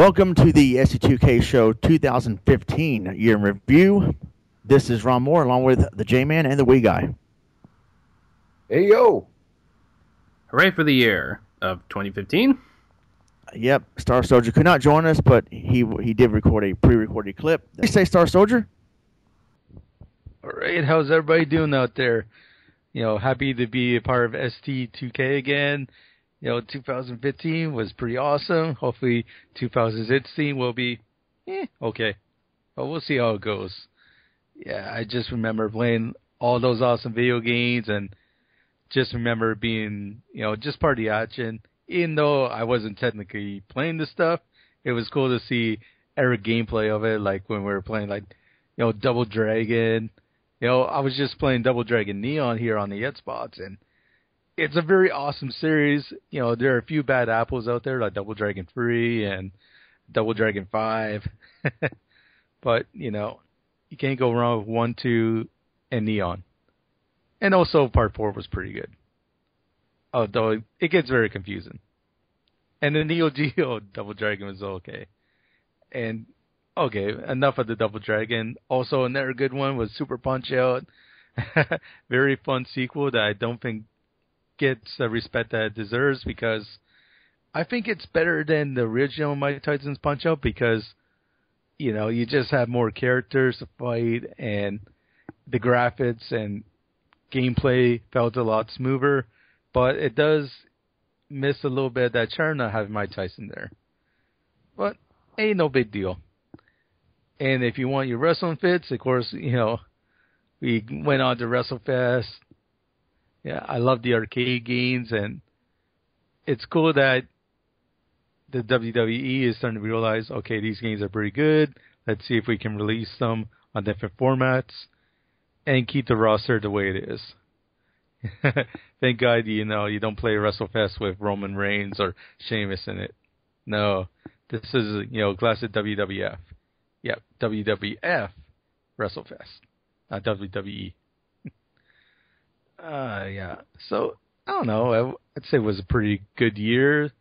Welcome to the ST2K Show 2015 year in review. This is Ronmower along with the J Man and the Wiiguy. Hey yo! Hooray for the year of 2015. Yep, Star Soldier could not join us, but he he did record a pre-recorded clip. Did you say Star Soldier? All right, how's everybody doing out there? You know, happy to be a part of ST2K again. You know, 2015 was pretty awesome. Hopefully, 2016 will be, eh, okay. But we'll see how it goes. Yeah, I just remember playing all those awesome video games and just remember being, you know, just part of the action. Even though I wasn't technically playing the stuff, it was cool to see every gameplay of it, like when we were playing, like, you know, Double Dragon. You know, I was just playing Double Dragon Neon here on the Xbox, and it's a very awesome series. You know, there are a few bad apples out there, like Double Dragon 3 and Double Dragon 5. but, you know, you can't go wrong with 1, 2, and Neon. And also, part 4 was pretty good although it gets very confusing. And the Neo Geo Double Dragon was okay. And okay, enough of the Double Dragon. Also, another good one was Super Punch Out. very fun sequel that I don't think gets the respect that it deserves because I think it's better than the original Mighty Titans Punch Out because you know you just have more characters to fight and the graphics and gameplay felt a lot smoother but it does miss a little bit that charm not having Mike Tyson there. But ain't no big deal. And if you want your wrestling fits, of course, you know, we went on to WrestleFest. Yeah, I love the arcade games, and it's cool that the WWE is starting to realize, okay, these games are pretty good. Let's see if we can release them on different formats and keep the roster the way it is. Thank God you know you don't play WrestleFest with Roman Reigns or Sheamus in it. No, this is you know classic WWF. Yep, WWF WrestleFest, not WWE. Uh yeah. So I don't know. I'd say it was a pretty good year.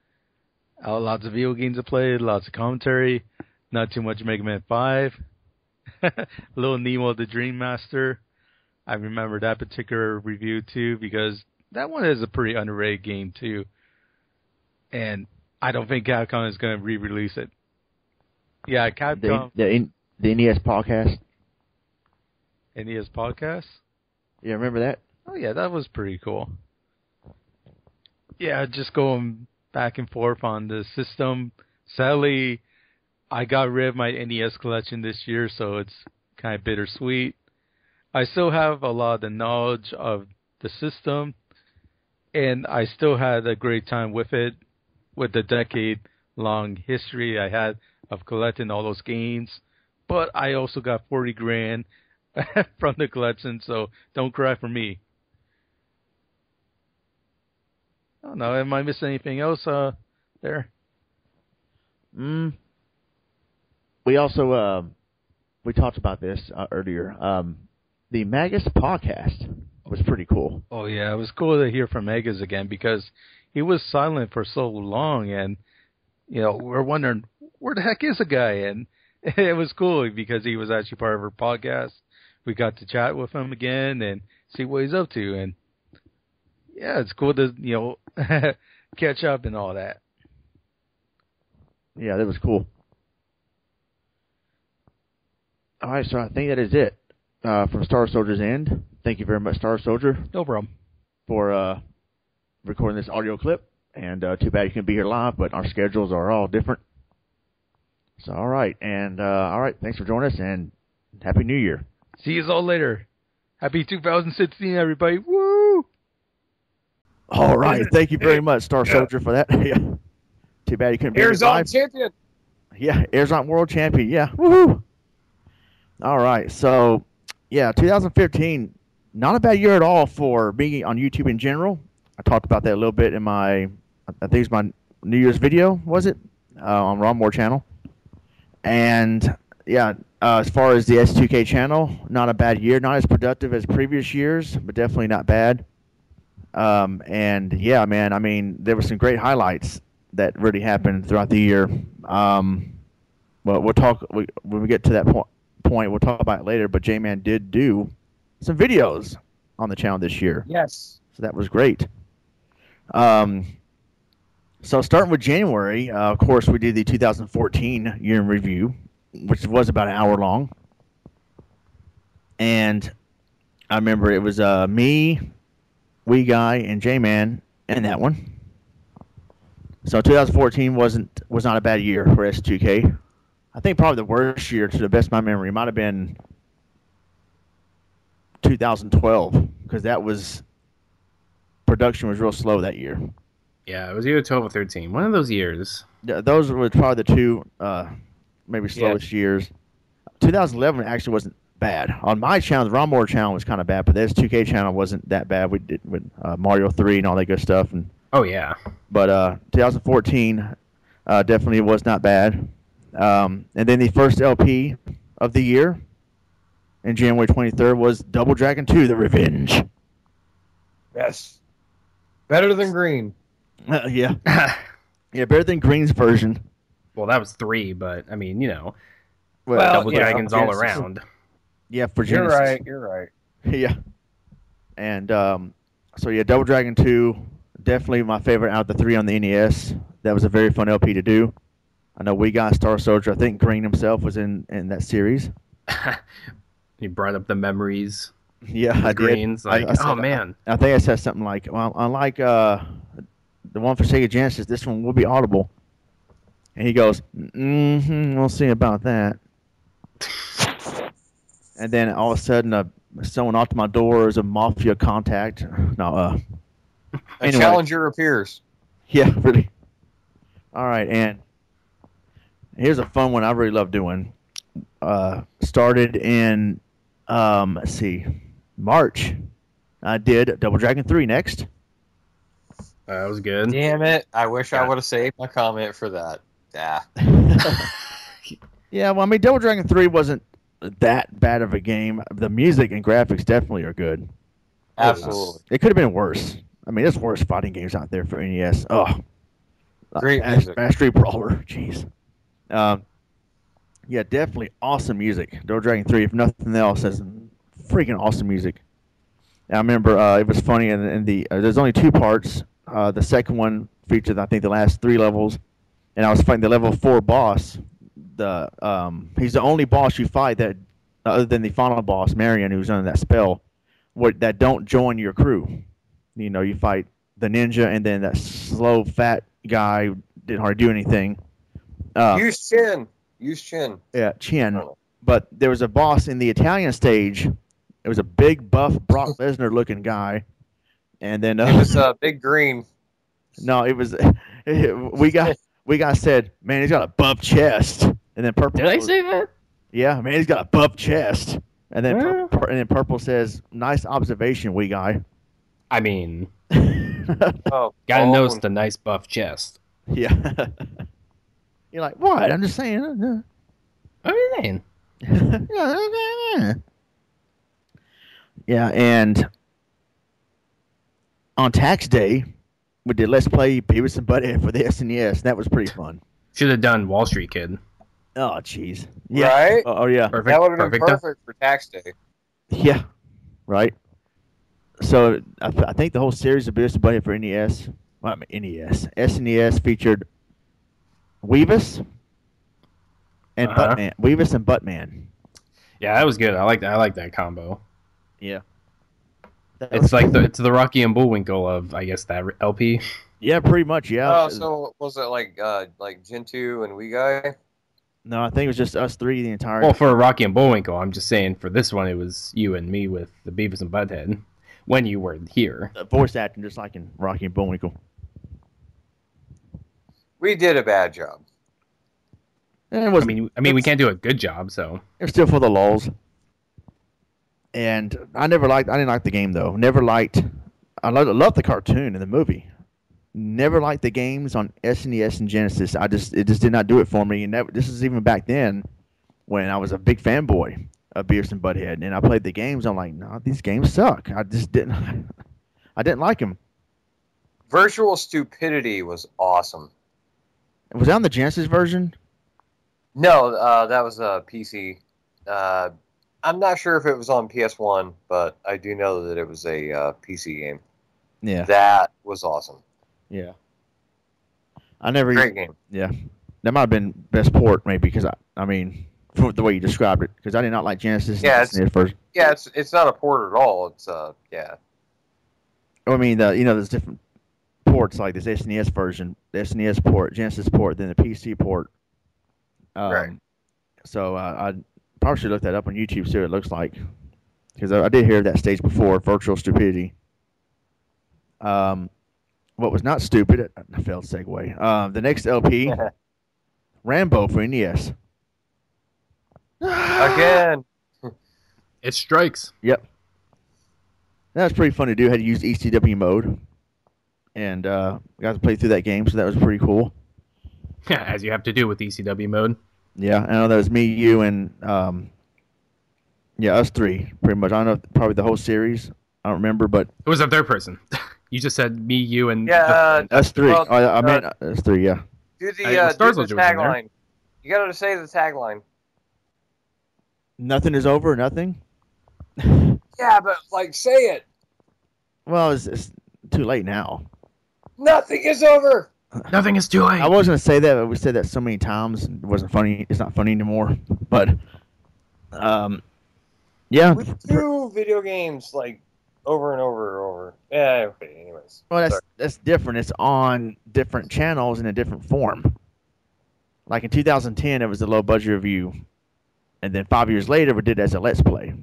Uh, lots of video games to play, lots of commentary. Not too much Mega Man Five. Little Nemo the Dream Master. I remember that particular review too because that one is a pretty underrated game too, and I don't think Capcom is going to re-release it. Yeah, Capcom. The, the, the NES podcast. NES podcast. Yeah, remember that? Oh yeah, that was pretty cool. Yeah, just going back and forth on the system. Sadly, I got rid of my NES collection this year, so it's kind of bittersweet. I still have a lot of the knowledge of the system, and I still had a great time with it, with the decade long history I had of collecting all those games. But I also got 40 grand from the collection, so don't cry for me. I don't know. Am I missing anything else uh, there? Mm. We also uh, we talked about this uh, earlier. Um, the Magus podcast was pretty cool. Oh yeah, it was cool to hear from Magus again because he was silent for so long, and you know we're wondering where the heck is the guy, and it was cool because he was actually part of our podcast. We got to chat with him again and see what he's up to, and yeah, it's cool to you know catch up and all that. Yeah, that was cool. All right, so I think that is it uh, from Star Soldier's end. Thank you very much, Star Soldier. No problem. For uh, recording this audio clip. And uh, too bad you can't be here live, but our schedules are all different. So, all right. And, uh, all right. Thanks for joining us, and Happy New Year. See you all later. Happy 2016, everybody. Woo! All right. Thank you very much, Star Soldier, for that. yeah. Too bad you couldn't be Air Zonk champion. Yeah, Air Zonk World Champion. Yeah. Woohoo! All right. So, yeah, 2015, not a bad year at all for being on YouTube in general. I talked about that a little bit in my, I think it's my New Year's video, was it, uh, on Ronmower channel. And yeah, uh, as far as the ST2K channel, not a bad year. Not as productive as previous years, but definitely not bad. Um, and yeah, man, I mean, there were some great highlights. that really happened throughout the year. Um, well, we'll talk we, when we get to that point. Point we'll talk about it later. But J Man did do some videos on the channel this year, Yes. so that was great. Um, so starting with January, uh, of course, we did the 2014 year in review, which was about an hour long. And I remember it was uh, me, Wiiguy, and J Man in that one. So 2014 wasn't was not a bad year for ST2K. I think probably the worst year, to the best of my memory, might have been 2012 because that was production was real slow that year. Yeah, it was either 12 or 13. One of those years. Th- Those were probably the two uh, maybe slowest years. 2011 actually wasn't bad on my channel. The Ronmower channel was kind of bad, but this 2K channel wasn't that bad. We did with uh, Mario 3 and all that good stuff, and Oh, yeah. but uh, 2014 uh, definitely was not bad. Um, and then the first LP of the year, in January 23rd, was Double Dragon 2: The Revenge. Yes. Better than green. Uh, yeah, yeah, better than Green's version. well, that was three, but I mean, you know, Well, Double yeah, Dragons all Genesis. around. Yeah, for Genesis. You're right. You're right. yeah. And um, so yeah, Double Dragon 2, definitely my favorite out of the three on the NES. That was a very fun LP to do. I know we got Star Soldier. I think Green himself was in in that series. you brought up the memories. Yeah, I did. Greens, I- like, I said- oh man. I think I said something like, "Well, unlike uh, the one for Sega Genesis, this one will be audible." And he goes, "Mm-hmm, we'll see about that." And then all of a sudden, uh, someone knocked on my door as a mafia contact. No, uh, A Anyway. challenger appears. yeah, really. All right, and here's a fun one I really love doing. Uh, started in, um, let's see, March. I did Double Dragon 3 next. That was good. Damn it! I wish I would have saved my comment for that. Yeah. yeah, well, I mean, Double Dragon 3 wasn't that bad of a game. The music and graphics definitely are good. Absolutely. It could have been worse. I mean, there's worse fighting games out there for NES. Oh, Great Ash, music. Street Brawler. Jeez. Um, yeah, definitely awesome music. Double Dragon 3, if nothing else, has freaking awesome music. And I remember uh, it was funny in the uh, there's only two parts. Uh, the second one featured I think the last three levels, and I was fighting the level four boss. The um, he's the only boss you fight that other than the final boss Marion, who's under that spell, what that don't join your crew. You know, you fight the ninja and then that slow fat guy who didn't hardly do anything. Uh, Use chin. Use chin. yeah, Chin. Oh. But there was a boss in the Italian stage. It was a big, buff Brock Lesnar looking guy, and then uh, It was uh, big green. no, it was we got we got said, man, he's got a buff chest, and then purple. Did I goes, say that? Yeah, man, he's got a buff chest, and then Yeah. pur- and then purple says, nice observation, Wiiguy. I mean, Oh, gotta oh, notice the nice buff chest. yeah. You're like, what? I'm just saying. uh, What are you saying? yeah, and on tax day, we did Let's Play Beavis and Butthead for the SNES. That was pretty fun. Should have done Wall Street Kid. Oh, jeez. Yeah. Right? Oh, oh, yeah. Perfect. That would have been perfect. perfect for tax day. Yeah. Right. So I, th- I think the whole series of Beavis and Butthead for NES, well, I mean NES, SNES featured Weavis and Uh-huh. Buttman. Weavis and Buttman. Yeah, that was good. I like that. I like that combo. Yeah. That It's was- like the it's the Rocky and Bullwinkle of I guess that LP. yeah, pretty much. Yeah. Oh, so was it like uh like Gentoo and We Guy? No, I think it was just us three the entire. Well, for Rocky and Bullwinkle, I'm just saying for this one, it was you and me with the Beavis and Butthead when you were here. uh, voice acting, just like in Rocky and Bullwinkle. We did a bad job. And it I was. mean, I mean, we can't do a good job, so It was still for the lulls. And I never liked. I didn't like the game though. Never liked. I loved, loved the cartoon and the movie. Never liked the games on SNES and Genesis. I just it just did not do it for me. And that, this is even back then when I was a big fanboy of Beavis and Butthead, and I played the games. I'm like, no, these games suck. I just didn't. I didn't like them. Virtual Stupidity was awesome. Was that on the Genesis version? No, uh, that was a PC. Uh, I'm not sure if it was on PS1, but I do know that it was a uh, PC game. Yeah. That was awesome. Yeah. I never. Great game. Yeah. That might have been best port maybe because I I mean for the way you described it because I did not like Genesis. Yeah, SNES version. Yeah, it's it's not a port at all. It's uh, yeah. I mean, the, you know, there's different ports like this SNES version, the SNES port, Genesis port, then the PC port. Um, Right. So uh, I probably should look that up on YouTube, see what it looks like, because I, I did hear that stage before, virtual stupidity. Um, what was not stupid, I failed segue. Um, the next LP, Rambo for NES. Again, It strikes. Yep. That was pretty fun to do. Had to use ECW mode, and uh, got to play through that game, so that was pretty cool. Yeah, as you have to do with ECW mode. Yeah, I know that was me, you, and um, yeah, us three, pretty much. I don't know probably the whole series. I don't remember, but It was a third person. you just said me, you, and yeah. Uh, us three. well, oh, I, I uh, meant us three. Yeah. do the Hey, uh, Star do the Soldier was in there. tagline. You got to say the tagline. Nothing is over. Nothing. Yeah, but like say it. Well, it's, it's too late now. Nothing is over. nothing is too late. I was gonna say that, but we said that so many times. It wasn't funny. It's not funny anymore. But, um, yeah. We do video games like over and over and over. Yeah. Okay. Anyways. Well, that's Sorry. that's different. It's on different channels in a different form. Like in 2010, it was a low budget review, and then five years later, we did it as a let's play.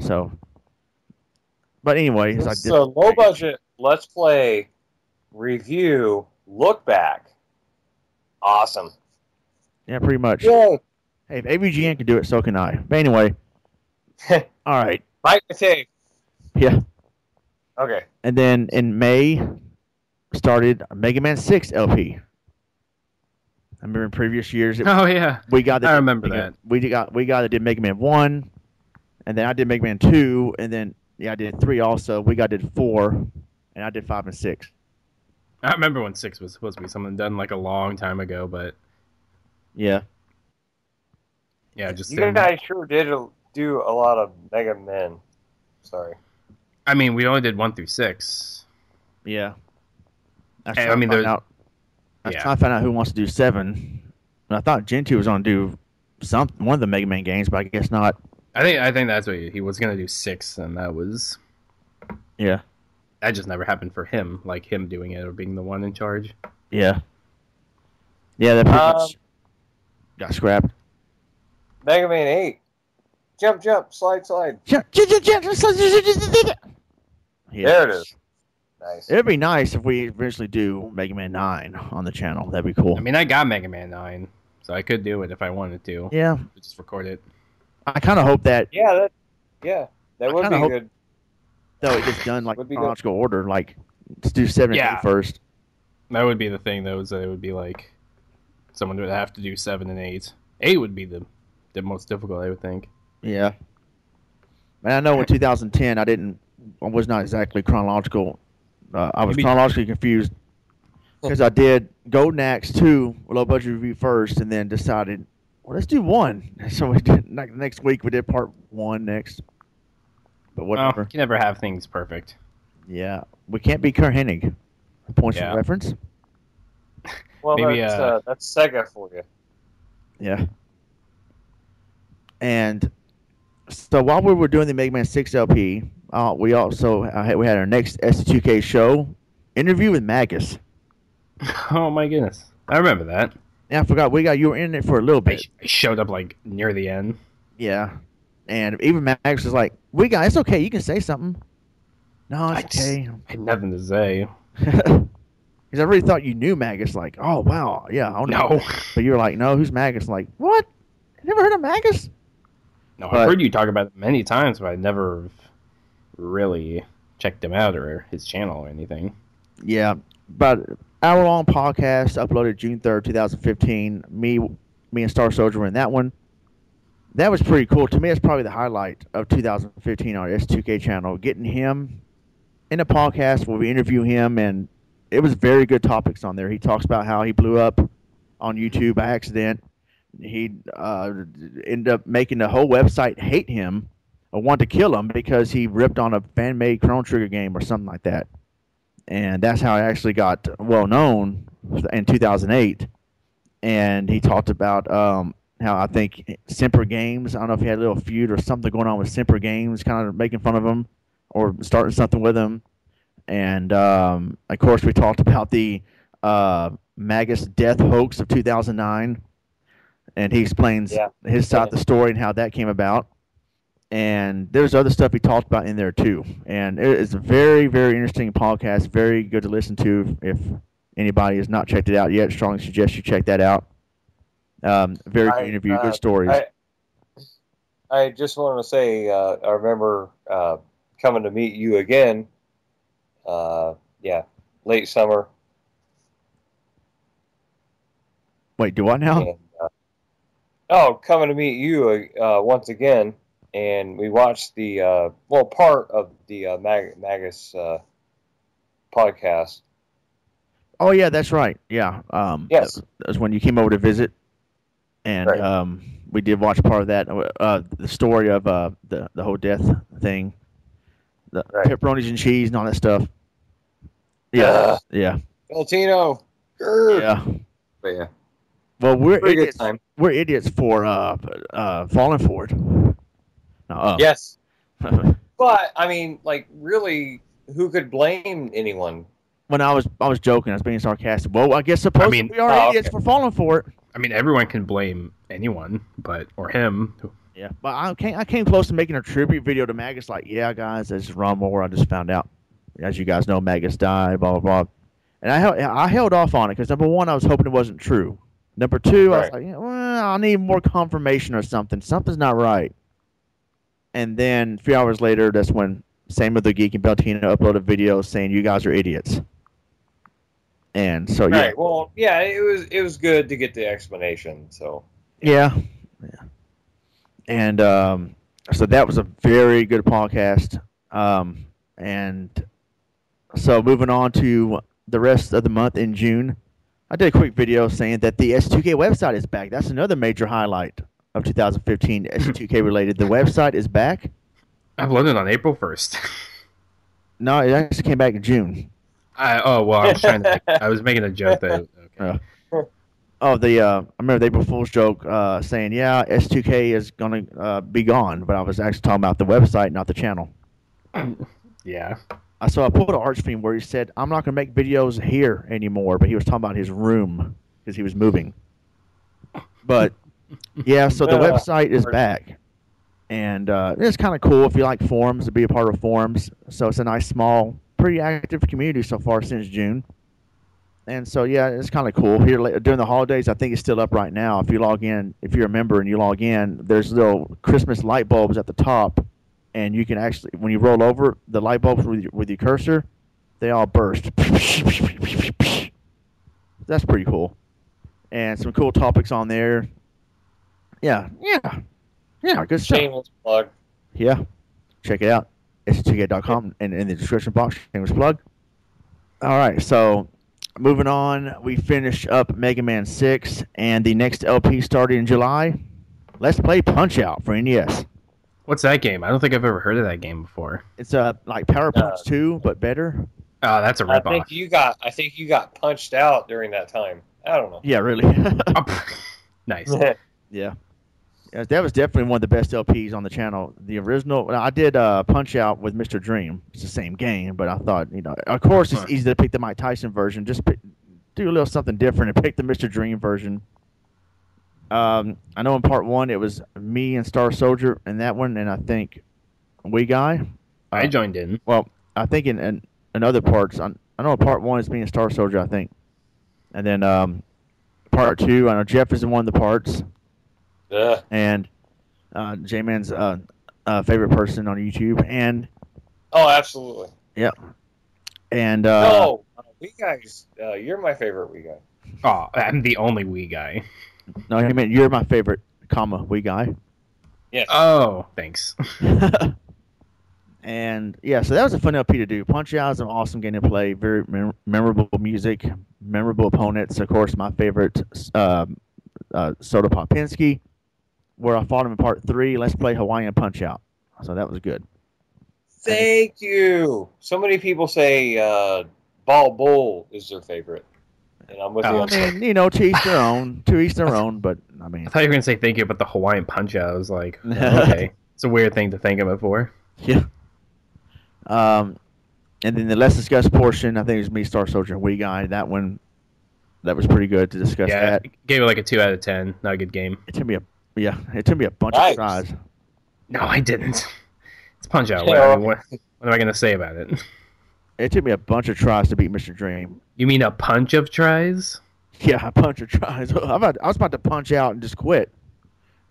So, but anyway, like so low budget. Let's play. Review. Look back. Awesome. Yeah, pretty much. Yay. Hey, if AVGN can do it, so can I. But anyway, all right. Mike Matei. Yeah, Okay. and then in May started Mega Man 6 LP. I remember in previous years it oh yeah. we got the I remember that. we got we got that did Mega Man one, and then I did Mega Man two, and then yeah I did three also. Wiiguy did four, and I did five and six. I remember when six was supposed to be something done like a long time ago, but Yeah, yeah, just You didn't- guys sure did do a lot of Mega Men. Sorry. I mean, we only did one through six. yeah. I, was Hey, I mean, there's- out. I was yeah. trying to find out who wants to do seven. And I thought Gen two was going to do some one of the Mega Man games, but I guess not. I think I think that's what he, he was gonna do six, and that was Yeah, that just never happened for him, like him doing it or being the one in charge. yeah, yeah. That pretty Um, much got scrapped. Mega Man 8. Jump, jump, slide, slide, jump, jump, jump, slide, slide, slide. Yeah. There it is. Nice. It'd be nice if we eventually do Mega Man Nine on the channel. That'd be cool. I mean, I got Mega Man Nine, so I could do it if I wanted to. yeah, Just record it. I kind of hope that Yeah, that. Yeah, that I would be hope- good. though it gets done like Would be good. order. Like let's do seven Yeah. and eight first. That would be the thing, though, is that it would be like someone would have to do seven and eight. Eight would be the the most difficult, I would think. Yeah. And I know in 2010 I didn't, I was not exactly chronological. Uh, I was Maybe- chronologically confused because I did Golden Axe two low budget review first, and then decided, well, let's do one. So we did like, next week we did part one next. But Well, whatever. you can never have things perfect. Yeah, we can't be Curt Hennig. Points Yeah. of reference. Well, Maybe, that's, uh, uh, that's Sega for you. Yeah. And so while we were doing the Mega Man 6 LP, uh, we also uh, we had our next ST2K show interview with Magus. oh my goodness, I remember that. Yeah, I forgot we got you were in it for a little I, bit. sh- I showed up like near the end. Yeah. And even Magus was like, "Wiiguy it's okay. You can say something." No, I it's just- okay. I had nothing to say. Because I really thought you knew Magus. Like, oh wow, yeah, I know. No, But you were like, no, who's Magus? Like, what? I Never heard of Magus? no, But- I've heard you talk about it many times, but I never really checked him out or his channel or anything. Yeah, about hour long podcast uploaded June third, two thousand fifteen. Me, me and Star Soldier were in that one. That was pretty cool. To me, it's probably the highlight of 2015 on ST2K channel. Getting him in a podcast where we interview him and it was very good topics on there. He talks about how he blew up on YouTube by accident. He uh, ended up making the whole website hate him want to kill him because he ripped on a fan made Chrono Trigger game or something like that. And that's how I actually got well known in 2008. And he talked about um, how I think Semper Games, I don't know if he had a little feud or something going on with Semper Games, kind of making fun of him or starting something with him. And um, of course, we talked about the uh, Magus death hoax of 2009. And he explains Yeah. his side of the story and how that came about. And there's other stuff he talked about in there too. And it is a very, very interesting podcast. Very good to listen to. If anybody has not checked it out yet, strongly suggest you check that out. Um, very I, good interview, uh, good stories. I, I just want to say, uh, I remember uh, coming to meet you again. Uh, yeah, late summer. Wait, do what now? And, uh, oh, coming to meet you uh, once again, and we watched the uh, well part of the uh, Mag- Magus uh, podcast. Oh yeah, that's right. Yeah. Um, Yes. that, that was when you came over to visit, and Right. um, we did watch part of that. Uh, the story of uh, the the whole death thing, the Right. pepperonis and cheese and all that stuff. Yeah. Ugh. Yeah. Valtino. Grr. Yeah. But yeah, Well, we're pretty idiots. We're idiots for uh, uh, falling for it. No, uh, Yes, but I mean, like, really, who could blame anyone? when I was I was joking, I was being sarcastic. Well, I guess supposedly mean- we are Oh, idiots okay. for falling for it. I mean, everyone can blame anyone, but or him. Yeah, but I came I came close to making a tribute video to Magus. Like, yeah, guys, this is Ronmower. I just found out, as you guys know, Magus died. Blah blah blah. And I held I held off on it because number one, I was hoping it wasn't true. Number two, I was like, well, I need more confirmation or something. Something's not right. And then a few hours later, that's when Sam of the Geek and Beltina uploaded a video saying you guys are idiots. And so yeah, Right. Well, yeah, it was it was good to get the explanation. So Yeah. Yeah. And um, so that was a very good podcast. Um, and so moving on to the rest of the month in June, I did a quick video saying that the ST2K website is back. That's another major highlight of 2015 ST2K related. The website is back. I've loaded on April first. No, it actually came back in June. I, oh well, I was trying to. I was making a joke that. Okay. Oh, the uh, I remember the April Fool's joke uh, saying, "Yeah, ST2K is gonna uh, be gone," but I was actually talking about the website, not the channel. Yeah. I saw I pulled an art stream where he said, "I'm not going to make videos here anymore," but he was talking about his room because he was moving. But yeah, so the website is back, and uh, it's kind of cool if you like forums to be a part of forums. So it's a nice, small, pretty active community so far since June. And so yeah, it's kind of cool. Here during the holidays, I think it's still up right now. If you log in, if you're a member and you log in, there's little Christmas light bulbs at the top, and you can actually, when you roll over the light bulbs with your, with your cursor, they all burst. That's pretty cool. And some cool topics on there. Yeah, yeah, yeah. Good stuff. shameless plug. Yeah. Check it out. ST2K.com and in the description box. Shameless plug. All right. So moving on, we finish up Mega Man 6, and the next LP started in July. Let's play Punch Out for NES. What's that game? I don't think I've ever heard of that game before. It's uh, like Power Punch Uh, 2, but better. Oh, that's a I ripoff. I think you got I think you got punched out during that time. I don't know. Yeah, really. Nice. Yeah. Yeah, that was definitely one of the best LPs on the channel. The original, I did uh, Punch Out with Mr. Dream. It's the same game, but I thought, you know, of course it's easy to pick the Mike Tyson version. Just pick, do a little something different and pick the Mr. Dream version. Um, I know in part one it was me and Star Soldier in that one, and I think Wiiguy. I joined in. Well, I think in, in, in other parts, I, I know part one is me and Star Soldier, I think. And then um, part two, I know Jeff is in one of the parts Ugh. and uh, J Man's uh, uh, favorite person on YouTube, and Oh, absolutely. Yeah. And uh, no, uh, we guys, uh, you're my favorite. Wiiguy. Oh, I'm the only Wiiguy. no, he mean you're my favorite, comma Wiiguy, Yes. Oh, thanks. And yeah, so that was a fun LP to do. Punch Out is an awesome game to play. Very mem- memorable music, memorable opponents. Of course, my favorite, um, uh, Soda Popinski, where I fought him in part three. Let's play Hawaiian Punch Out. So that was good. Thank you. So many people say uh, Bald Bull is their favorite, and I'm with you. Oh, on I mean, you know, to each their own. To each their own. But I mean, I thought you were gonna say thank you about the Hawaiian punch out. I was like, okay, it's a weird thing to thank him for. yeah. Um, and then the less discussed portion, I think it was me, Star Soldier, and Wiiguy. That one, that was pretty good to discuss Yeah, that. gave it like a two out of ten. Not a good game. It took me a yeah, it took me a bunch Nice. of tries. No, I didn't. It's punch out. Yeah, What, I mean, what, what am I gonna say about it? It took me a bunch of tries to beat Mr. Dream. You mean a punch of tries? Yeah, a bunch of tries. I'm about, I was about to punch out and just quit.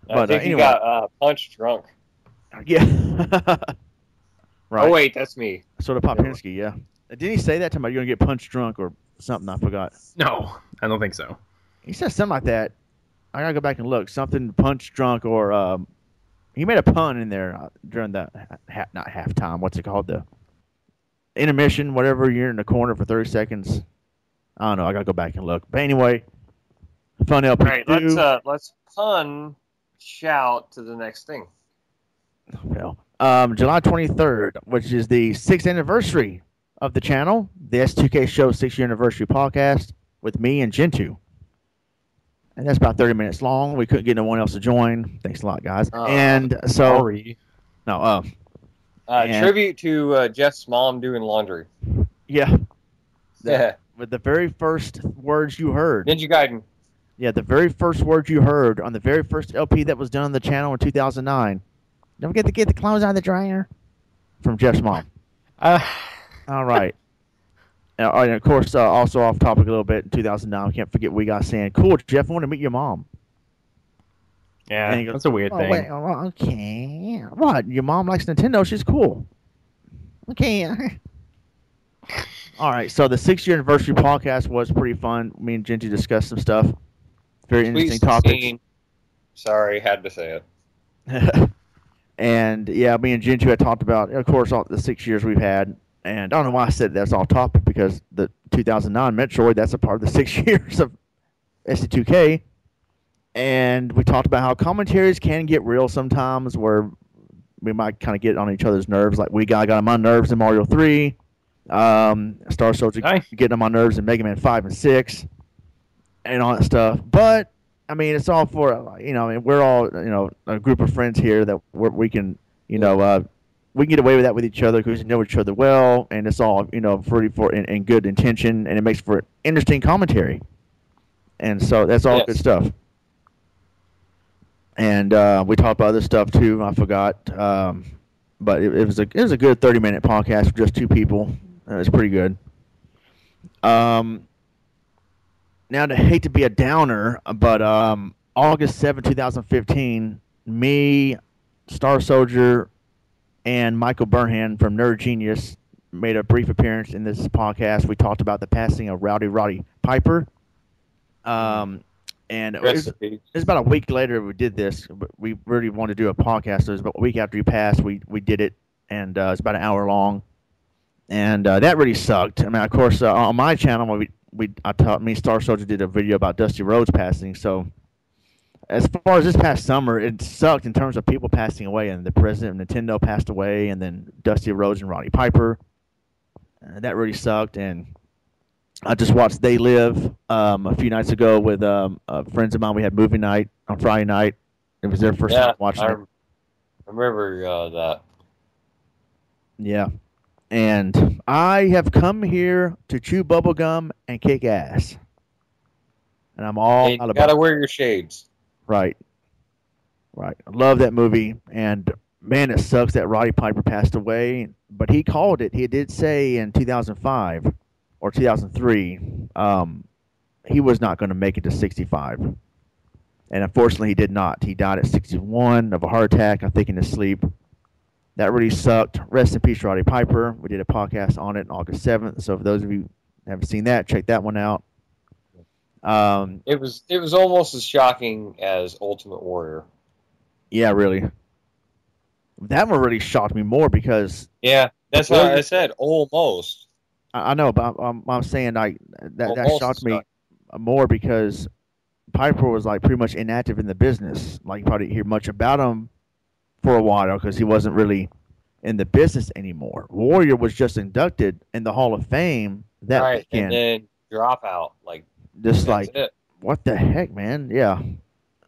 I But, uh, think you got uh, punch drunk. Yeah. right. Oh wait, that's me. Soda Popinski, yeah. Didn't he say that to me? You're gonna get punched drunk or something? I forgot. No, I don't think so. He said something like that. I gotta go back and look. Something punch drunk or um, he made a pun in there uh, during the ha- not halftime. What's it called? The intermission, whatever. You're in the corner for 30 seconds. I don't know. I gotta go back and look. But anyway, fun LP. All right, let's uh, let's pun shout to the next thing. Well, um, July 23rd, which is the sixth anniversary of the channel, the ST2K Show six year anniversary podcast with me and Gentoo. And that's about 30 minutes long. We couldn't get no one else to join. Thanks a lot, guys. Oh, and so, Sorry. no, uh, Uh, And- Tribute to uh, Jeff's mom doing laundry. yeah, Yeah, with the very first words you heard. Ninja Gaiden. Yeah, the very first words you heard on the very first LP that was done on the channel in 2009. Don't forget to get the clothes out of the dryer from Jeff's mom. Uh, All right. Uh, and of course, uh, also off topic a little bit. In 2009, we can't forget Wiiguy saying, "Cool, Jeff, I want to meet your mom." yeah, goes, that's a weird Oh, thing. wait, oh, okay. What? Your mom likes Nintendo. She's cool. Okay. All right. So the six-year anniversary podcast was pretty fun. Me and Genty discussed some stuff. Very interesting topics. 16. Sorry, had to say it. and yeah, me and Gentu had talked about, of course, all the six years we've had. And I don't know why I said that's off topic because the 2009 Metroid, that's a part of the six years of ST2K. And we talked about how commentaries can get real sometimes where we might kind of get on each other's nerves. Like we got, got on my nerves in Mario 3. Um, Star Soldier getting on my nerves in Mega Man 5 and 6 and all that stuff. But I mean, it's all for you know. I mean, we're all you know a group of friends here that we're, we can you know uh, we can get away with that with each other because we know each other well, and it's all you know for for in, in good intention, and it makes for interesting commentary. And so that's all Yes. good stuff. And uh, we talked about other stuff too. I forgot, um, but it, it was a it was a good thirty minute podcast for just two people. It was pretty good. Um, now to hate to be a downer, but um, August 7, 2015, me, Star Soldier, and Michael Burnham from Nerd Genius made a brief appearance in this podcast. We talked about the passing of Rowdy Roddy Piper. Um, and it was, Rest in peace. it about a week later we did this. We really wanted to do a podcast. So it was about a week after he passed. We we did it, and uh, it's about an hour long, and uh, that really sucked. I mean, of course, uh, on my channel, we we I taught me Star Soldier did a video about Dusty Rhodes passing. So as far as this past summer, it sucked in terms of people passing away, and the president of Nintendo passed away, and then Dusty Rhodes and Roddy Piper. Uh, that really sucked, and I just watched They Live um, a few nights ago with um, uh, friends of mine. We had movie night on Friday night. It was their first Yeah, time watching I it. remember uh, that. Yeah. And I have come here to chew bubble gum and kick ass. And I'm all Hey, you gotta wear your shades. Right. Right. I love that movie. And man, it sucks that Roddy Piper passed away. But he called it. He did say in 2005 or 2003 um, he was not going to make it to 65. And unfortunately, he did not. He died at 61 of a heart attack, I think, in his sleep. That really sucked. Rest in peace, Roddy Piper. We did a podcast on it on August 7th. So for those of you haven't seen that, check that one out. Um, It was it was almost as shocking as Ultimate Warrior. Yeah, really. that one really shocked me more because Yeah, that's what I said. Almost. I, I know, but I'm, I'm saying like that that shocked me more because Piper was like pretty much inactive in the business. Like you probably didn't hear much about him for a while because he wasn't really in the business anymore. Warrior was just inducted in the Hall of Fame that right, weekend. and then drop out. Like just that's like it. what the heck, man? Yeah,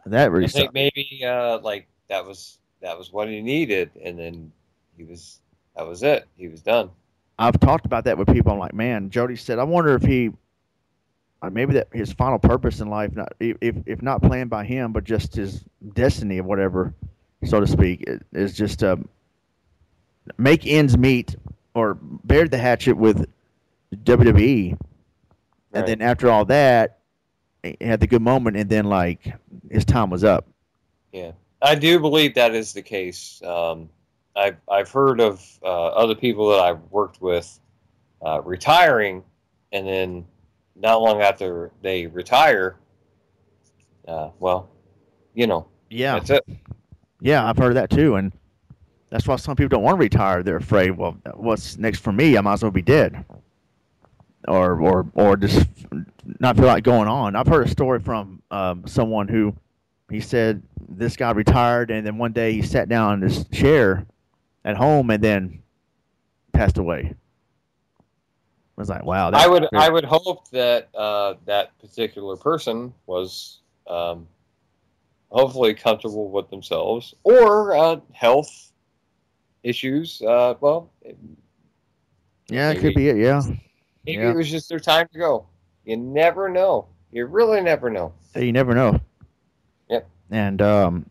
that really I think sucked. maybe uh, like that was that was what he needed, and then he was that was it. He was done. I've talked about that with people. I'm like, man, Jody said, I wonder if he, uh, maybe that his final purpose in life, not if if not planned by him, but just his destiny of whatever, so to speak, is just to make ends meet or bury the hatchet with WWE, and then after all that, had the good moment, and then like his time was up. Yeah, I do believe that is the case. Um, I've I've heard of uh, other people that I've worked with uh, retiring, and then not long after they retire, uh, well, you know, Yeah, that's it. Yeah, I've heard of that too, and that's why some people don't want to retire. They're afraid. Well, what's next for me? I might as well be dead, or or or just not feel like going on. I've heard a story from um, someone who he said this guy retired, and then one day he sat down in his chair at home, and then passed away. I was like, wow. I would I would hope that uh, that particular person was um, hopefully comfortable with themselves or uh, health issues. Uh, well, yeah, it could be it. Yeah, maybe Yeah. it was just their time to go. You never know. You really never know. you never know. Yep. And um,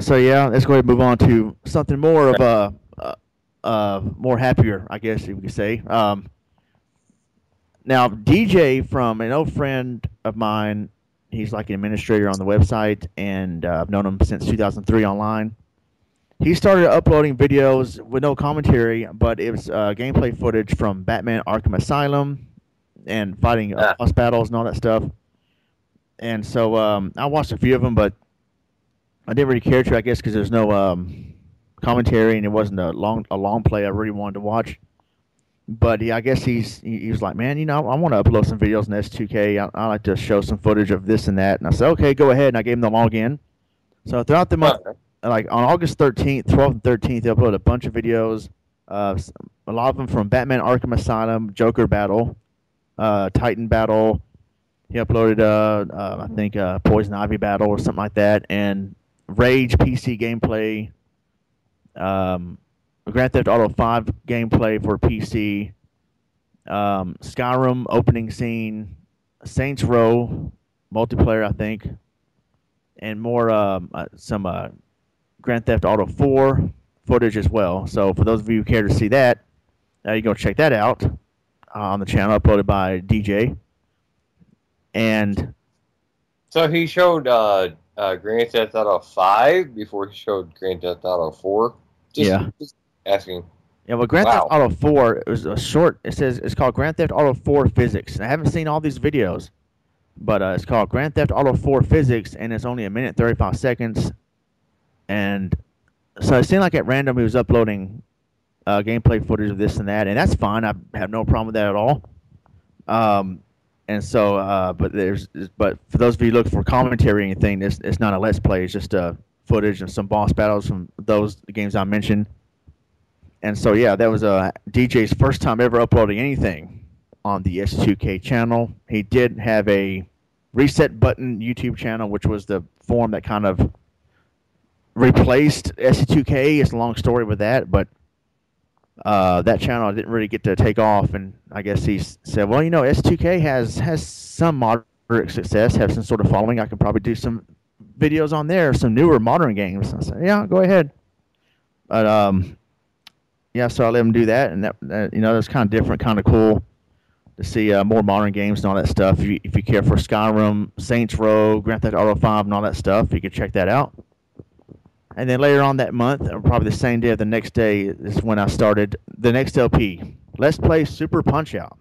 so yeah, let's go ahead and move on to something more of a, uh, uh, more happier, I guess you could say. Um, now DJ from an old friend of mine, he's like an administrator on the website, and uh, I've known him since 2003 online. He started uploading videos with no commentary, but it was uh, gameplay footage from Batman: Arkham Asylum and fighting uh, Ah. boss battles and all that stuff. And so um, I watched a few of them, but I didn't really care to, I guess, because there's no um, commentary and it wasn't a long a long play I really wanted to watch. But yeah, I guess he's he, he was like, man, you know, I want to upload some videos in ST2K. I, I like to show some footage of this and that. And I said, okay, go ahead. And I gave him the login. So throughout the month, like on August 13th, 12th, and 13th, they uploaded a bunch of videos. Uh, a lot of them from Batman Arkham Asylum, Joker Battle, uh, Titan Battle. He uploaded, uh, uh, I think, uh, Poison Ivy Battle or something like that, and Rage PC gameplay, um, Grand Theft Auto 5 gameplay for PC, um, Skyrim opening scene, Saints Row multiplayer, I think, and more um, uh, some Grand Theft Auto 4 footage as well. So for those of you who care to see that, uh, you go check that out uh, on the channel uploaded by DJ. And So he showed uh, uh, Grand Theft Auto Five before he showed Grand Theft Auto Four. Just, Yeah. just asking. yeah, well, Grand Theft Auto 4 it was a short. It says it's called Grand Theft Auto 4 Physics. And I haven't seen all these videos, but uh, it's called Grand Theft Auto 4 Physics, and it's only a minute 35 seconds. And so it seemed like at random he was uploading uh, gameplay footage of this and that, and that's fine. I have no problem with that at all. Um, and so, uh, but there's, but for those of you looking for commentary or anything, it's, it's not a let's play. It's just uh, footage and some boss battles from those games I mentioned. And so, yeah, that was uh, DJ's first time ever uploading anything on the ST2K channel. He did have a reset button YouTube channel, which was the form that kind of replaced ST2K. It's a long story with that, but uh, that channel didn't really get to take off. And I guess he said, well, you know, ST2K has has some moderate success, have some sort of following. I could probably do some videos on there, some newer modern games. I said, yeah, go ahead. But um, yeah, so I let him do that, and that, that you know that's kind of different, kind of cool to see uh, more modern games and all that stuff. If you, if you care for Skyrim, Saints Row, Grand Theft Auto 5, and all that stuff, you can check that out. And then later on that month, or probably the same day or the next day, is when I started the next LP. Let's play Super Punch Out.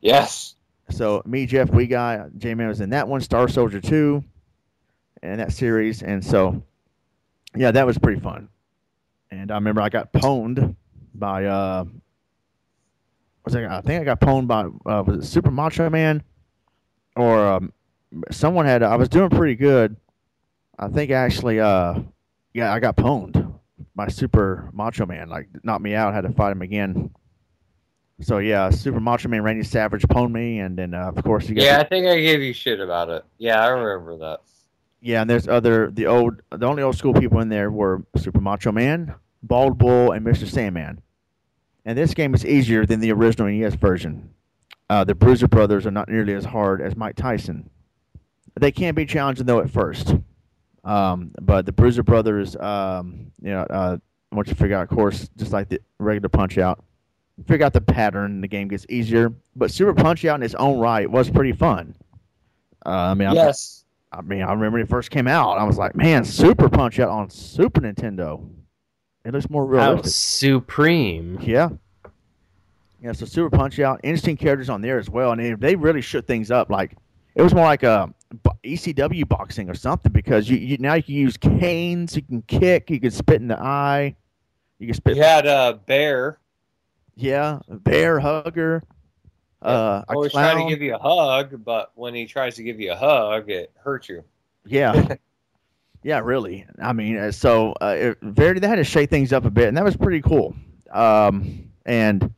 Yes. So me, Jeff, Wiiguy J Man was in that one, Star Soldier 2, and that series. And so yeah, that was pretty fun. And I remember I got pwned by uh, was I, I think I got pwned by uh, was it Super Macho Man or um, someone had I was doing pretty good. I think actually uh, yeah I got pwned by Super Macho Man like knocked me out had to fight him again. So yeah, Super Macho Man Randy Savage pwned me, and then uh, of course you got Yeah, the- I think I gave you shit about it. Yeah, I remember that. Yeah, and there's other the old the only old school people in there were Super Macho Man, Bald Bull, and Mr. Sandman. And this game is easier than the original NES version. Uh, the Bruiser brothers are not nearly as hard as Mike Tyson. They can be challenging though at first. Um, but the Bruiser brothers, um, you know, uh, once you figure out, of course, just like the regular Punch Out, figure out the pattern, the game gets easier. But Super Punch Out in its own right was pretty fun. Uh, I mean, I'm- Yes. I mean, I remember when it first came out. I was like, man, Super Punch Out on Super Nintendo. It looks more How realistic. supreme. Yeah. Yeah, so Super Punch Out, interesting characters on there as well, and they, they really shook things up. Like it was more like a bo- ECW boxing or something because you, you now you can use canes, you can kick, you can spit in the eye, you can spit. You had a bear. Yeah, a bear hugger. Uh, a Always trying to give you a hug, but when he tries to give you a hug, it hurts you. Yeah. yeah, really. I mean, uh, so uh, it, Verity, they had to shake things up a bit, and that was pretty cool. Um, and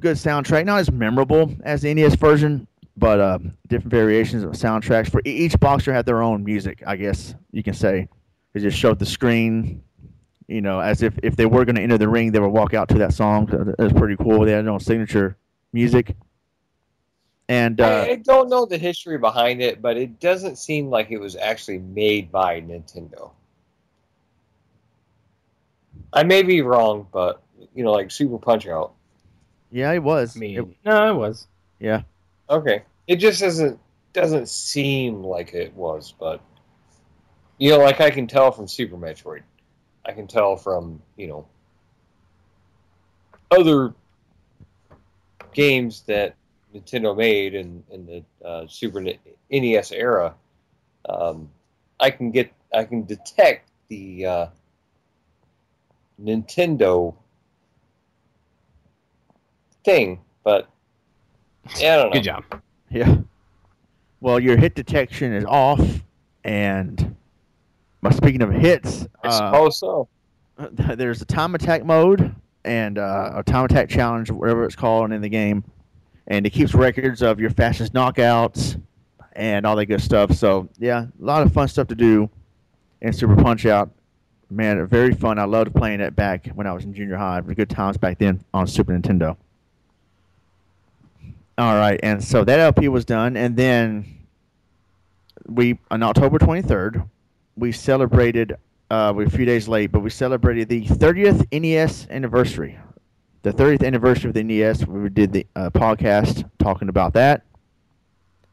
good soundtrack. Not as memorable as the NES version, but uh, different variations of soundtracks. For e- each boxer had their own music, I guess you can say. They just showed the screen, you know, as if if they were going to enter the ring, they would walk out to that song. So It was pretty cool. They had their own signature music. And uh, I, I don't know the history behind it, but it doesn't seem like it was actually made by Nintendo. I may be wrong, but you know, like Super Punch Out. yeah, it was. I mean, It- no, it was. yeah. Okay, it just doesn't doesn't seem like it was, but you know, like I can tell from Super Metroid, I can tell from you know other games that Nintendo made in in the uh, Super NES era. Um, I can get I can detect the uh, Nintendo thing, but yeah, I don't know. Good job. Yeah. Well, your hit detection is off, and well, speaking of hits, I uh, suppose so. there's a time attack mode and uh, a time attack challenge, whatever it's called in the game, and it keeps records of your fastest knockouts and all that good stuff. So yeah, a lot of fun stuff to do in Super Punch Out. Man, very fun. I loved playing it back when I was in junior high. It was good times back then on Super Nintendo. All right, and so that LP was done, and then we on October 23rd, we celebrated. Uh, we're a few days late, but we celebrated the 30th NES anniversary. The 30th anniversary of the NES. We did the uh, podcast talking about that.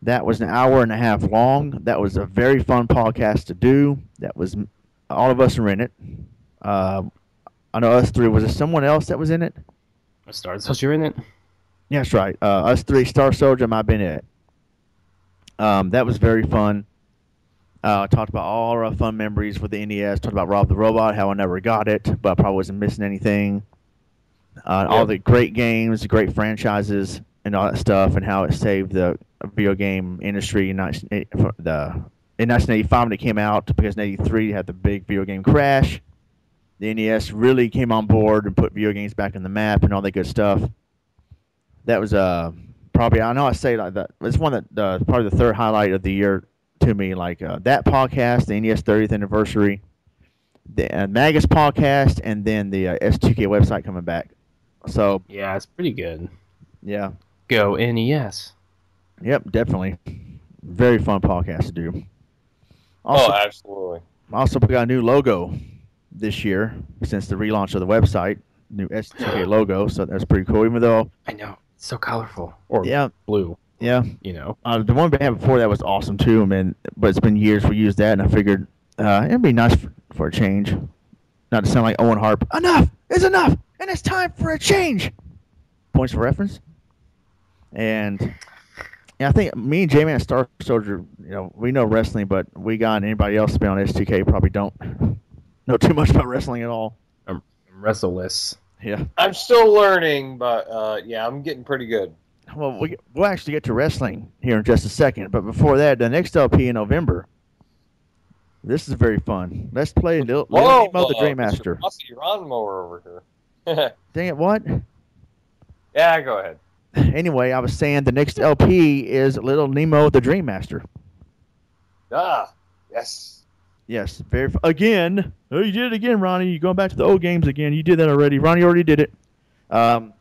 That was an hour and a half long. That was a very fun podcast to do. That was all of us are in it. Uh, I know us three. Was there someone else that was in it? Star Soldier in it. Yeah, that's right. Uh, us three, Star Soldier, been it. Um, that was very fun. Uh, talked about all our fun memories with the NES. Talked about Rob the Robot, how I never got it, but I probably wasn't missing anything. Uh, All the great games, the great franchises, and all that stuff, and how it saved the video game industry in 19, eh, the in 1985 when it came out, because in '83 had the big video game crash. The NES really came on board and put video games back on the map and all that good stuff that was uh probably I know I say like that. It's one that uh, probably the third highlight of the year to me. Like uh, that podcast, the NES 30th anniversary, the uh, Magus podcast, and then the uh, ST2K website coming back. So Yeah, it's pretty good. yeah, Go NES. yep, definitely, very fun podcast to do. Also, oh, absolutely. also we got a new logo this year since the relaunch of the website. New ST2K logo, so that's pretty cool. Even though, I know. It's so colorful. Or yeah, blue, yeah, you know. Uh, the one we had before that was awesome too, man. But it's been years we used that, and I figured uh, it'd be nice for, for a change. Not to sound like Owen Hart. Enough is enough, and it's time for a change. Points for reference. And yeah, I think me and J-Man and Star Soldier, you know, we know wrestling, but we got anybody else to be on ST2K probably don't. know too much about wrestling at all. I'm wrestleless. Yeah. I'm still learning, but uh, yeah, I'm getting pretty good. Well, we, we'll actually get to wrestling here in just a second, but before that, the next LP in November. This is very fun. Let's play Lil, Lil Whoa, Nemo the uh, Dream Mr. Master. Bossy lawnmower over here. Dang it, what? yeah, go ahead. Anyway, I was saying the next LP is Little Nemo the Dream Master. Ah, yes. Yes, very f- again. Oh, you did it again, Ronnie. You're going back to the old games again. You did that already. Ronnie already did it. Um,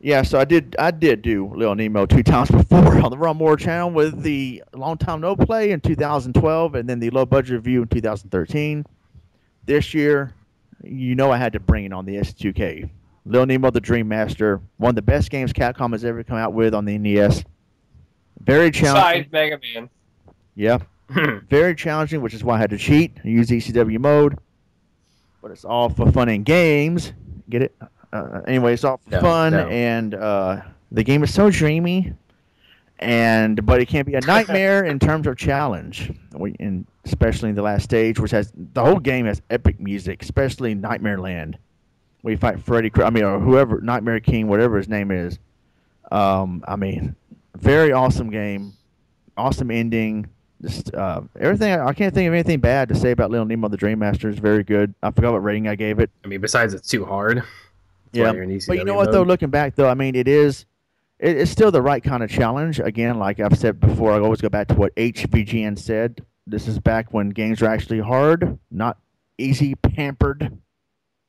yeah, so I did. I did do Little Nemo two times before on the Ronmower channel with the Long Time No Play in 2012, and then the Low Budget Review in 2013. This year, you know, I had to bring it on the ST2K. Little Nemo the Dream Master, one of the best games Capcom has ever come out with on the NES. Very challenging. Besides Mega Man. Yeah, very challenging, which is why I had to cheat and use ECW mode. But it's all for fun and games. Get it? Uh, anyway, it's all for No, fun, no. and uh, the game is so dreamy. And but it can't be a nightmare in terms of challenge, we, and especially in the last stage, which has the whole game has epic music, especially Nightmare Land. We fight Freddy, I mean, or whoever Nightmare King, whatever his name is. Um, I mean, very awesome game, awesome ending. Just uh, everything. I can't think of anything bad to say about Little Nemo the Dream Master. It's very good. I forgot what rating I gave it. I mean, besides it's too hard. That's Yeah, but you know what though? Looking back though, I mean, it is. It, it's still the right kind of challenge. Again, like I've said before, I always go back to what AVGN said. This is back when games were actually hard, not easy, pampered,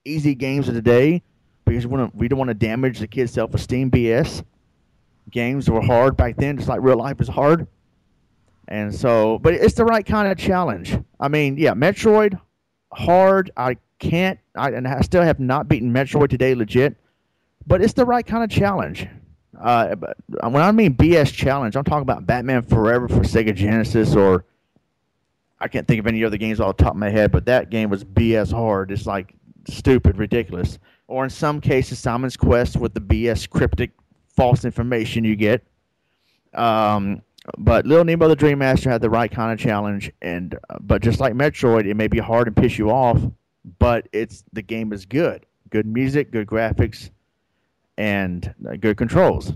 easy games of the day, because we don't, we don't want to damage the kids' self-esteem. BS. Games were hard back then, just like real life is hard. And so, but it's the right kind of challenge. I mean, yeah, Metroid, hard. I can't, I, and I still have not beaten Metroid today, legit. But it's the right kind of challenge. Uh, but when I mean BS challenge, I'm talking about Batman Forever for Sega Genesis, or I can't think of any other games off the top of my head. But that game was BS hard. It's like stupid, ridiculous. Or in some cases, Simon's Quest with the BS cryptic false information you get. Um, but Little Nemo the Dream Master had the right kind of challenge, and uh, but just like Metroid, it may be hard and piss you off, but it's the game is good, good music, good graphics, and uh, good controls.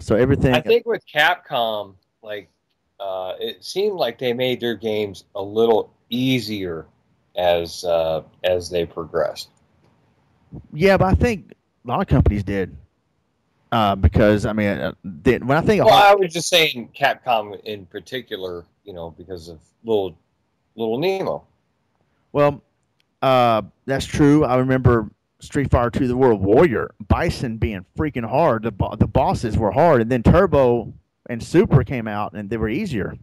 So everything. I think with Capcom, like, uh, it seemed like they made their games a little easier as uh, as they progressed. yeah, but I think a lot of companies did. Uh, because I mean, uh, when I think of Well, I was just saying Capcom in particular, you know, because of little little Nemo. Well, uh, that's true. I remember Street Fighter II: The World Warrior, Bison being freaking hard. The bo- the bosses were hard, and then Turbo and Super came out, and they were easier.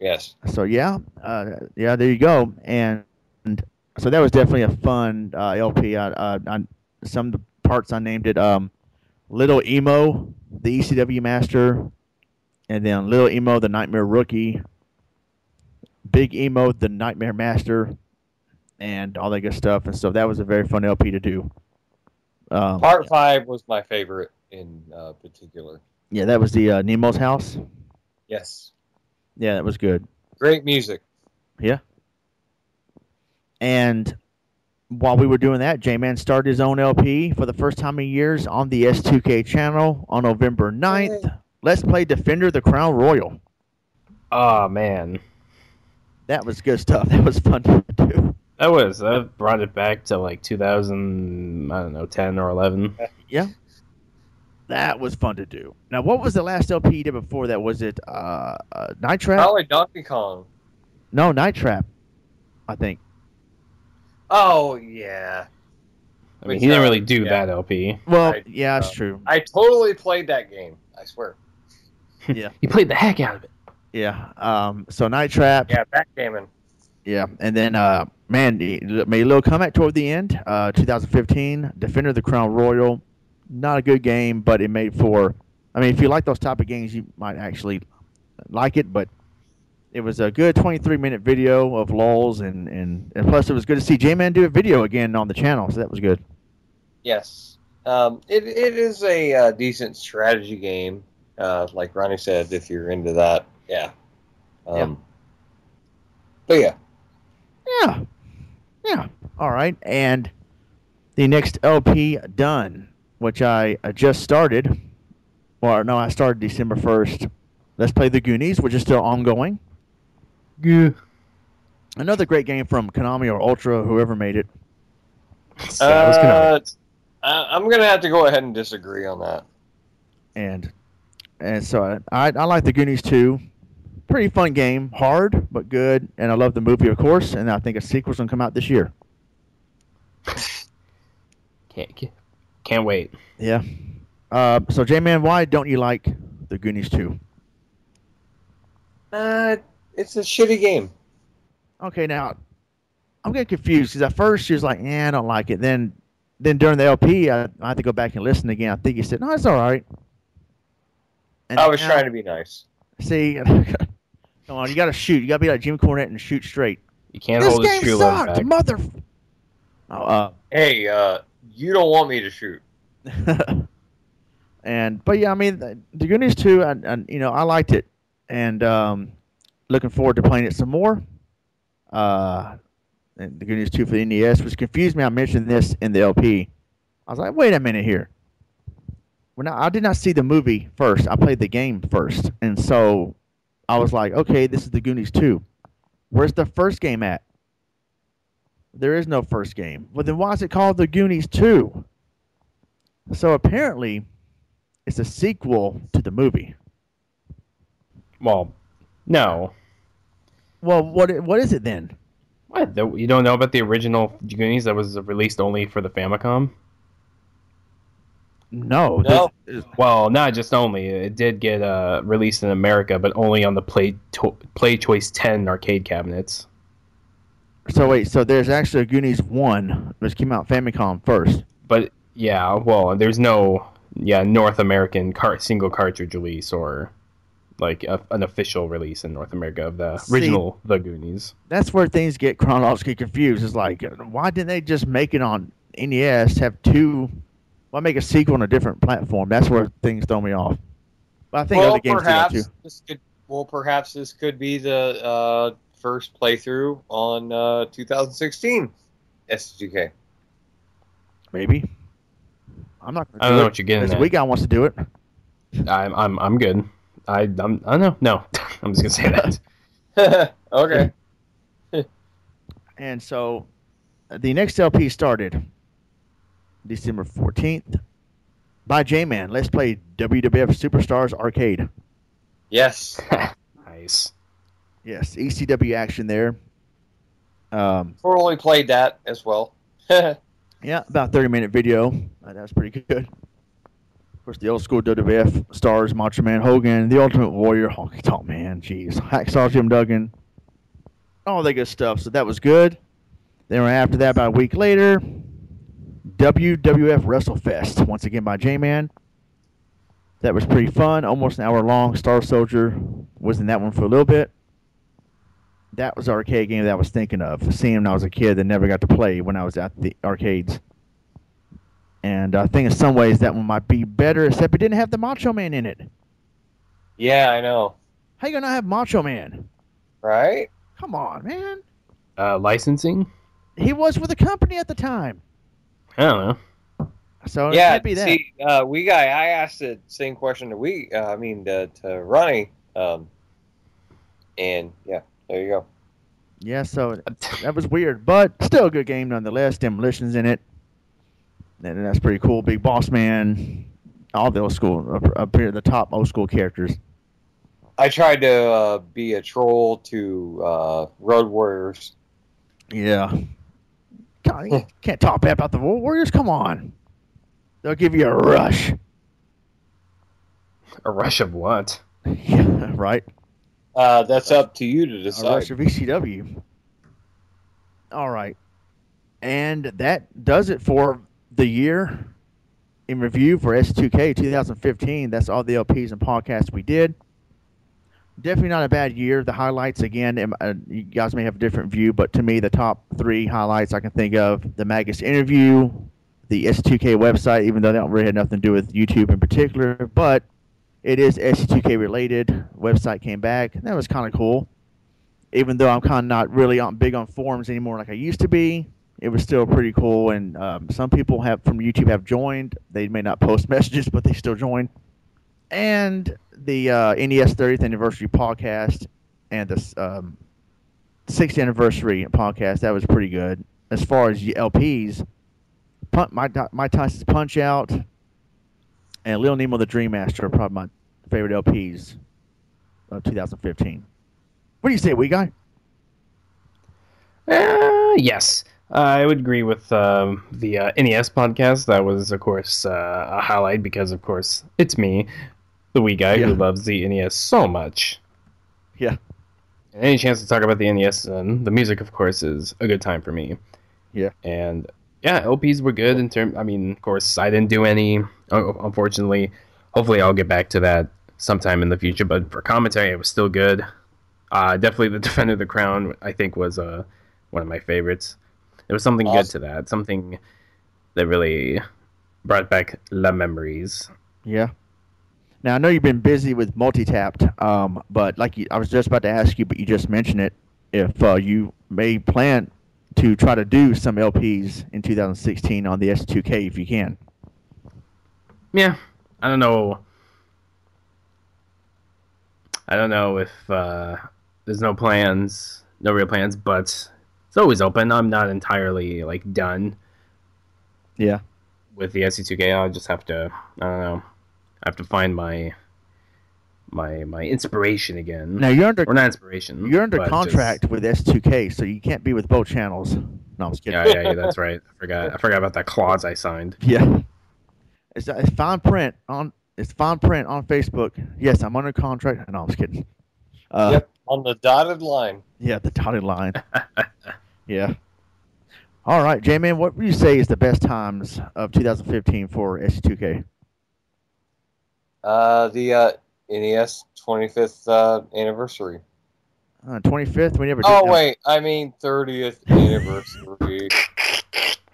Yes. So yeah, uh, yeah, there you go. And, and so that was definitely a fun uh, LP. I, uh, I, some of the parts I named it um, Little Emo, the ECW Master, and then Little Emo, the Nightmare Rookie, Big Emo, the Nightmare Master, and all that good stuff. And so that was a very fun LP to do. Um, Part five was my favorite in uh, particular. yeah, that was the uh, Nemo's house. Yes. Yeah, that was good. Great music. Yeah. And while we were doing that, J Man started his own LP for the first time in years on the ST2K channel on November 9th. Let's play Defender the Crown Royal. Oh man, That was good stuff. That was fun to do. that was that brought it back to like 2000. I don't know, 10 or 11. Yeah. That was fun to do. Now, what was the last LP you did before that? Was it uh, uh, Night Trap? Probably Donkey Kong. No, Night Trap, I think. Oh yeah. I mean, he didn't uh, really do yeah. that LP. Well, Right. yeah, that's Uh, true. I totally played that game. I swear. Yeah. you played the heck out of it. Yeah. Um, so Night Trap. Yeah, backgammon. Yeah, and then uh, man, made a little comeback toward the end. Uh, 2015, Defender of the Crown Royal, not a good game, but it made for. I mean, if you like those type of games, you might actually like it. But it was a good 23 minute video of lulls, and and, and plus it was good to see J Man do a video again on the channel, so that was good. Yes. Um, it, it is a uh, decent strategy game. Uh, like Ronnie said, if you're into that, yeah. Um, But yeah, Yeah, Yeah. All right. And the next LP done, which I, I just started. Well, no, I started December 1st. Let's play the Goonies, which is still ongoing. Yeah. Another great game from Konami or Ultra, whoever made it. that Uh, I, I'm gonna have to go ahead and disagree on that. And and so I, I, I like the Goonies too. Pretty fun game, hard but good, and I love the movie, of course. And I think a sequel's gonna come out this year. can't, can't- can't wait. Yeah. Uh, so J-Man, why don't you like the Goonies too? Uh, it's a shitty game. Okay, now I'm getting confused because at first she was like, "Yeah, I don't like it." Then, then during the LP, I, I had to go back and listen again. I think you said, "No, it's all right." And I was now- trying to be nice. see. Come on, you got to shoot. You got to be like Jim Cornette and shoot straight. You can't this hold his game true sucked, back. mother. Oh, uh, Hey, uh, you don't want me to shoot. and but yeah, I mean, the, the Goonies too. And, and you know, I liked it, and um, looking forward to playing it some more. Uh, and the Goonies two for the NES, which confused me. I mentioned this in the LP. I was like, wait a minute here. When I, I did not see the movie first, I played the game first, and so I was like, okay, this is the Goonies two. Where's the first game at? There is no first game. Well, then why is it called the Goonies two? So apparently, it's a sequel to the movie. Well, no. Well, what what is it then? What? The- You don't know about the original Goonies that was released only for the Famicom? No, No. this- Well, not just only. It did get uh, released in America, but only on the Play to- Play Choice 10 arcade cabinets. So wait, so there's actually a Goonies one, which came out Famicom first. But yeah, well, there's no yeah North American car- single cartridge release or like a, an official release in North America of the See- original The Goonies. That's where things get chronologically confused. It's like, why didn't they just make it on NES? Have two? Why make a sequel on a different platform? That's where things throw me off. But I think well, other games do that perhaps too. this could. Well, perhaps this could be the uh, first playthrough on uh, 2016 ST2K. Maybe. I'm not. Gonna I do don't know it. what you're getting This at. week I wants to do it. I'm I'm I'm good. I I'm, I don't know. No, I'm just gonna say that. okay. And so uh, the next LP started December 14th by J Man. Let's play WWF Superstars Arcade. Yes. nice. Yes, ECW action there. Um, Totally played that as well. yeah, about 30 minute video. Uh, that was pretty good. Course, the old school WWF stars Macho Man Hogan, the Ultimate Warrior, Honky Tonk Man, jeez, Hacksaw Jim Duggan, all that good stuff. So that was good. Then right after that, about a week later, WWF WrestleFest, once again by J-Man. That was pretty fun, almost an hour long. Star Soldier was in that one for a little bit. That was arcade game that I was thinking of, seeing when I was a kid that never got to play when I was at the arcades. And I think in some ways that one might be better, except it didn't have the Macho Man in it. yeah, I know. How you gonna have Macho Man? Right? Come on, man. Uh, licensing? He was with the company at the time, I don't know. so it yeah. can't be that. See, uh, we got. I asked the same question to we. Uh, I mean, to, to Ronnie. Um, and yeah, there you go. Yeah, so that was weird, but still a good game nonetheless. Demolitions in it, and that's pretty cool. Big Boss Man, all the old school up, up here, the top old school characters. I tried to uh, be a troll to uh, Road Warriors. Yeah, God, you can't talk bad about the Road Warriors. Come on, they'll give you a rush. A rush of what? yeah, right. Uh, that's up to you to A decide. rush of ECW. All right, and that does it for the year in review for ST2K 2015. That's all the LPs and podcasts we did. Definitely not a bad year. The highlights again, uh, you guys may have a different view, but to me, the top three highlights I can think of: the Magus interview, the ST2K website, even though that really had nothing to do with YouTube in particular, but it is ST2K related. Website came back. That was kind of cool. Even though I'm kind of not really on big on forums anymore like I used to be, it was still pretty cool. And um, some people have from YouTube have joined. They may not post messages, but they still join. And the uh, NES 30th anniversary podcast and the um, 60th anniversary podcast that was pretty good. As far as LPs, my my Tyson's Punch Out and Little Nemo the Dream Master are probably my favorite LPs of 2015. What do you say, Wiiguy? Uh, yes. I would agree with um, the uh, NES podcast. That was, of course, uh, a highlight because, of course, it's me, the Wiiguy Yeah. who loves the NES so much. Yeah. And any chance to talk about the NES and the music, of course, is a good time for me. Yeah. And yeah, LPs were good in terms. I mean, of course, I didn't do any. uh, Unfortunately, hopefully, I'll get back to that sometime in the future. But for commentary, it was still good. Uh, definitely, the Defender of the Crown, I think, was uh, one of my favorites. There was something good to that. Something that really brought back la memories. Yeah. Now I know you've been busy with multi-tapped, um, but like you, I was just about to ask you, but you just mentioned it. If uh, you may plan to try to do some LPs in 2016 on the ST2K, if you can. Yeah, I don't know. I don't know if uh, there's no plans, no real plans, but it's always open. I'm not entirely like done Yeah. with the ST2K. I'll just have to, I don't know, I have to find my my my inspiration again. Now you're under or not inspiration. you're under but just- contract with ST2K, so you can't be with both channels. No, I'm just kidding. Yeah, yeah, yeah, that's right. I forgot. I forgot about that clause I signed. Yeah. It's, it's fine print on it's fine print on Facebook. Yes, I'm under contract. No, I'm just kidding. Uh, yep, on the dotted line. Yeah, the dotted line. yeah. All right, J-Man, what would you say is the best times of 2015 for ST2K? Uh, the uh, NES 25th uh, anniversary. Uh, 25th, we never did Oh no- wait, I mean 30th anniversary.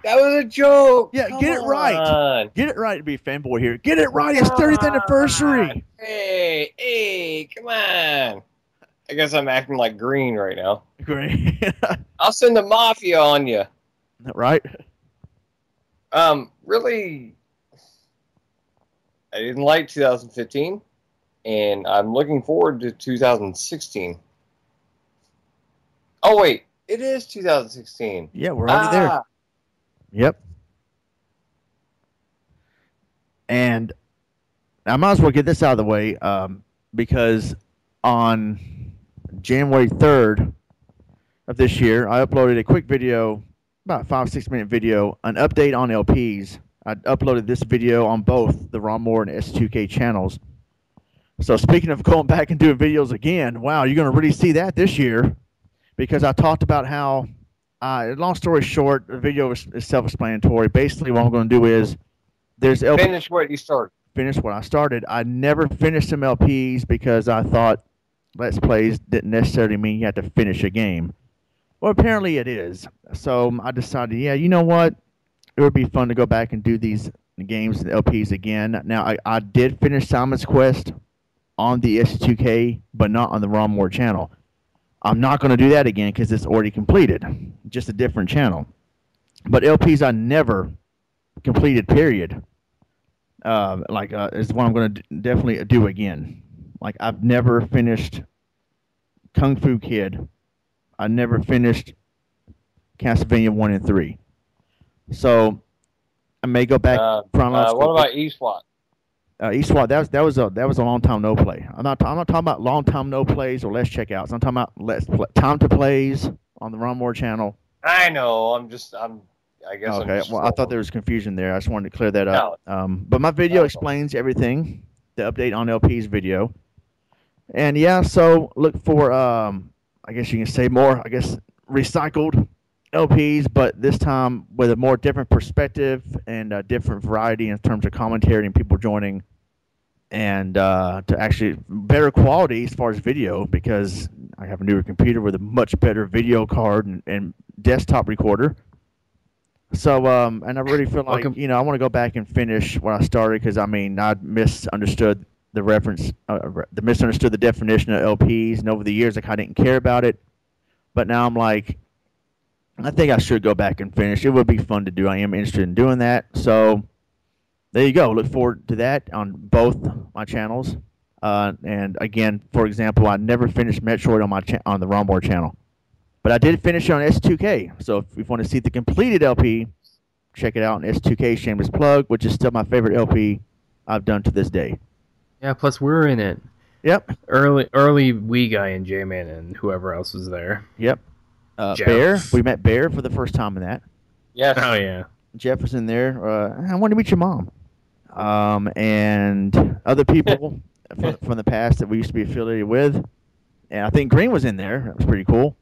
that was a joke. Yeah, Come get it right. Get it right to be a fanboy here. Get it right. It's 30th Come anniversary. Hey, hey, come on. I guess I'm acting like green right now. Green. I'll send the mafia on you. right? Um, really, I didn't like 2015, and I'm looking forward to 2016. Oh wait, it is 2016. Yeah, we're already there. Ah, Yep. And I might as well get this out of the way um, because on January 3rd of this year, I uploaded a quick video, about five, six minute video, an update on LPs. I uploaded this video on both the Ronmower and ST2K channels. So speaking of going back and doing videos again, wow, you're going to really see that this year because I talked about how uh, long story short, the video is, is self-explanatory. Basically, what I'm going to do is there's LP finish what you started. finish what I started. I never finished some LPs because I thought Let's Plays didn't necessarily mean you had to finish a game. Well, apparently it is. So um, I decided, yeah, you know what? It would be fun to go back and do these games and LPs again. Now, I, I did finish Simon's Quest on the ST2K, but not on the Ronmower channel. I'm not going to do that again because it's already completed, just a different channel. But LPs I never completed, period. Uh, like uh, is what I'm going to definitely do again. Like I've never finished Kung Fu Kid. I never finished Castlevania one and three. So I may go back Uh, uh, what about eSWAT? uh, eSWAT, that was that was a that was a long time no play. I'm not I'm not talking about long time no plays or less checkouts. I'm talking about less pl- time to plays on the Ronmower channel. I know. I'm just. I'm. I guess. Okay, well I thought there was confusion there. I just wanted to clear that up. Um, but my video No. explains everything. The update on LP's video, and yeah, so look for um, I guess you can say more. I guess recycled LPs, but this time with a more different perspective and a different variety in terms of commentary and people joining, and uh, to actually better quality as far as video because I have a newer computer with a much better video card and, and desktop recorder. So, um, and I really feel like Welcome. you know I want to go back and finish what I started because I mean I misunderstood the reference, uh, the misunderstood the definition of LPs, and over the years I kind of didn't care about it, but now I'm like, I think I should go back and finish. It would be fun to do. I am interested in doing that. So there you go. Look forward to that on both my channels. Uh, and again, for example, I never finished Metroid on my cha- on the Ronmower channel, but I did finish it on ST2K. So if you want to see the completed LP, check it out on ST2K Shameless Plug, which is still my favorite LP I've done to this day. Yeah, plus we're in it. Yep, Early, early Wiiguy and J Man and whoever else was there. yep. Uh, Jeff. Bear, we met Bear for the first time in that. Yes. Oh yeah. Jeff was in there. Uh, I want to meet your mom. Um, and other people from, from the past that we used to be affiliated with. And I think Green was in there. That was pretty cool.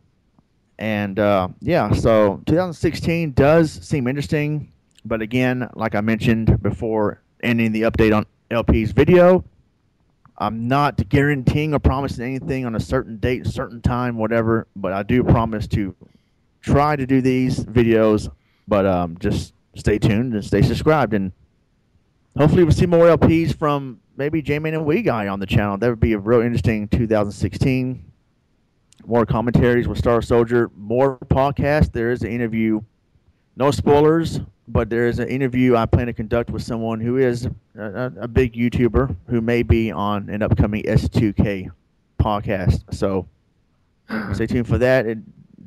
And uh, yeah, so 2016 does seem interesting. But again, like I mentioned before ending the update on LP's video, I'm not guaranteeing or promising anything on a certain date, certain time, whatever. But I do promise to try to do these videos. But um, just stay tuned and stay subscribed. And hopefully we'll see more LPs from maybe J-Man and Wiiguy on the channel. That would be a real interesting 2016. More commentaries with Star Soldier, more podcasts. There is an interview, no spoilers, but there is an interview I plan to conduct with someone who is a, a, a big YouTuber who may be on an upcoming ST2K podcast. So stay tuned for that. It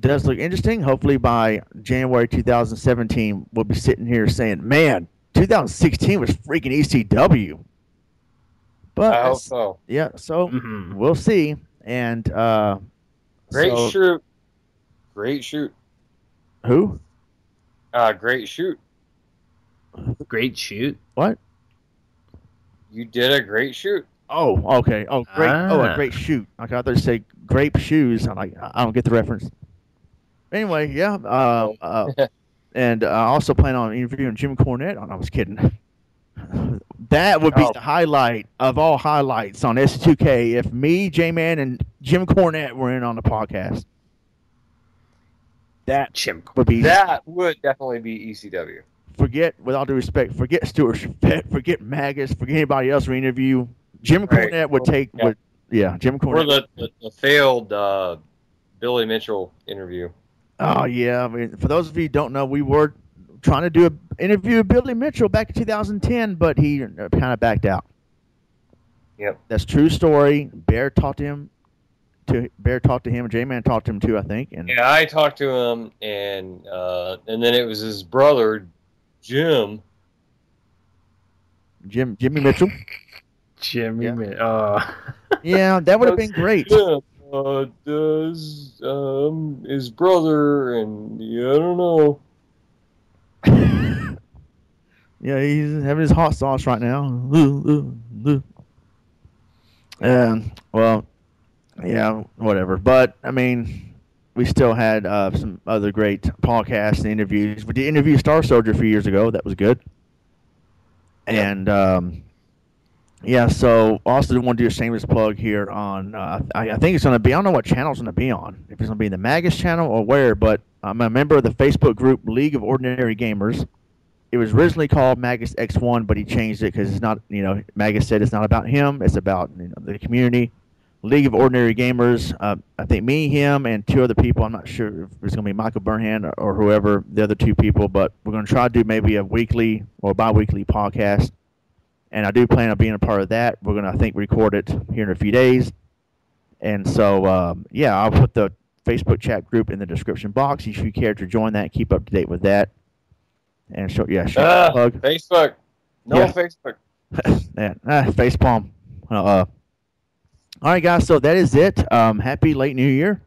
does look interesting. Hopefully by January 2017, we'll be sitting here saying, "Man, 2016 was freaking ECW." But I hope so. yeah, so Mhm. we'll see. And uh, Great so- shoot. Great shoot. Who? Uh, great shoot. Great shoot. What? You did a great shoot. Oh, okay. Oh, great. Oh, a Ah. great shoot. Like I thought you say grape shoes. I'm like, I don't get the reference. Anyway, yeah. Uh, uh, and I also plan on interviewing Jim Cornette. Oh, I was kidding. That would be Oh. the highlight of all highlights on ST2K if me, J Man, and Jim Cornette were in on the podcast. That Chimp. would be That would definitely be E ECW. Forget, with all due respect, forget Stuart Schmidt, forget Magus, forget anybody else we interview. Jim Right. Cornette would take, Yeah. would, yeah, Jim Or Cornette. the, the, the failed uh, Billy Mitchell interview. Oh yeah, I mean, for those of you who don't know, we were trying to do an interview with Billy Mitchell back in 2010, but he kind of backed out. Yep. That's true story. Bear talked to him. To Bear talked to him. J Man talked to him too, I think. And Yeah, I talked to him, and uh, and then it was his brother, Jim. Jim Jimmy Mitchell. Jimmy. Yeah. Ma- Uh, Yeah, that would have been great. Jim uh, does um, his brother, and yeah, I don't know. Yeah, he's having his hot sauce right now. Um, well, yeah, whatever. But I mean, we still had uh, some other great podcasts and interviews. We did interview Star Soldier a few years ago. That was good. And um, yeah, so also want to do a shameless plug here on. Uh, I, I think it's going to be. I don't know what channel it's going to be on. If it's going to be in the Magus channel or where, but I'm a member of the Facebook group League of Ordinary Gamers it was originally called Magus X1, but he changed it because it's not, you know, Magus said it's not about him, it's about you know, the community. League of Ordinary Gamers, uh, I think me, him, and two other people. I'm not sure if it's going to be Michael Burnham or, or whoever, the other two people, but we're going to try to do maybe a weekly or bi weekly podcast. And I do plan on being a part of that. We're going to, I think, record it here in a few days. And so, um, yeah, I'll put the Facebook chat group in the description box if you care to join that, keep up to date with that. And show, yeah, show plug. Facebook. No Yeah. Facebook. yeah, ah, face palm. Well, uh, all right, guys. So that is it. Um, happy late New Year.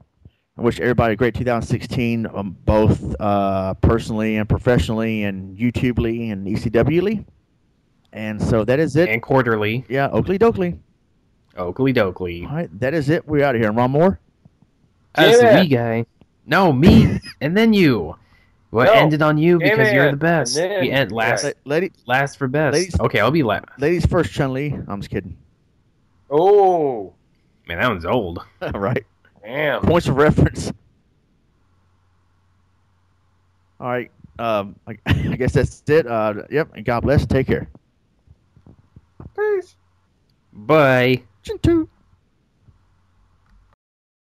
I wish everybody a great 2016, um, both uh, personally and professionally, and YouTubely and ECWly. And so that is it. and quarterly. Yeah, Oakley Doakley. Oakley Doakley. All right, that is it. We're out of here. Ronmower. As the Yeah. Wiiguy. No, me, and then you. What No, ended on you because J-Man, you're the best. and then- we end last. Yeah. La- lady, Last for best. Ladies- okay, I'll be last. ladies first, Chun Li. I'm just kidding. Oh, Man, that one's old. right. damn. Points of reference. All right. Um, I, I guess that's it. Uh, yep. And God bless. Take care. Peace. Bye. Chin-choo.